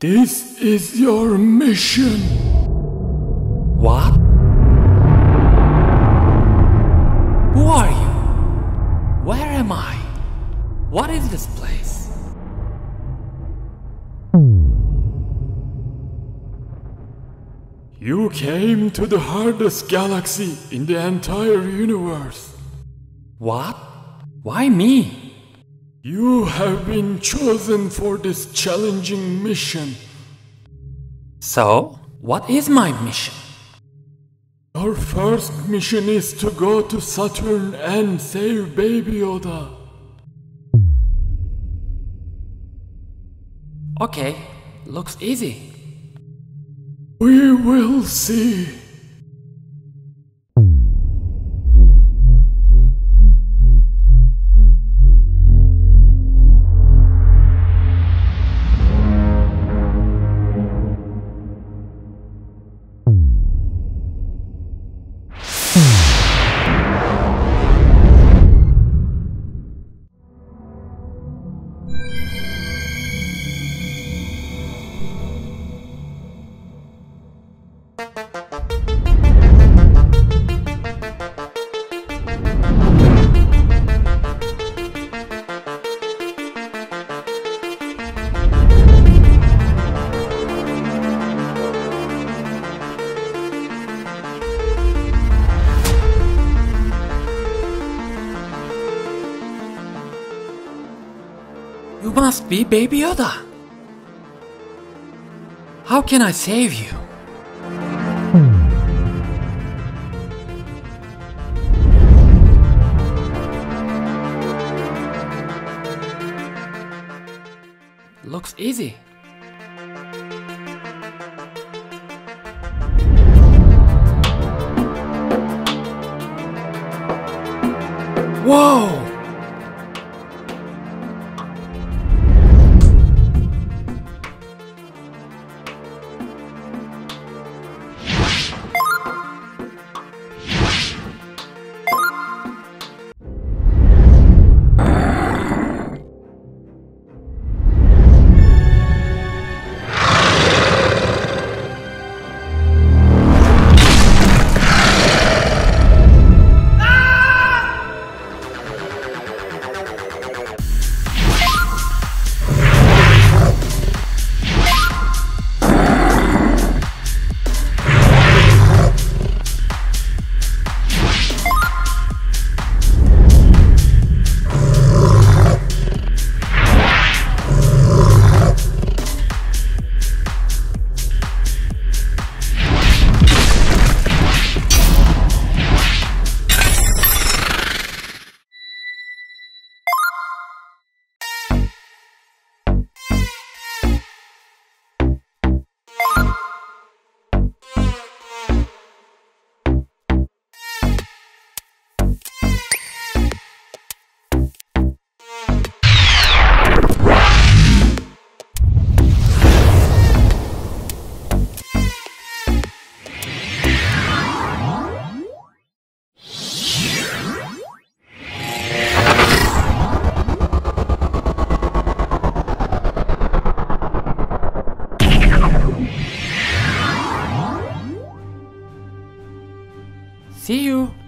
This is your mission. What? Who are you? Where am I? What is this place? You came to the hardest galaxy in the entire universe. What? Why me? You have been chosen for this challenging mission. So, what is my mission? Your first mission is to go to Saturn and save Baby Yoda. Okay, looks easy. We will see. You must be Baby Yoda. How can I save you? Looks easy. Whoa! See you.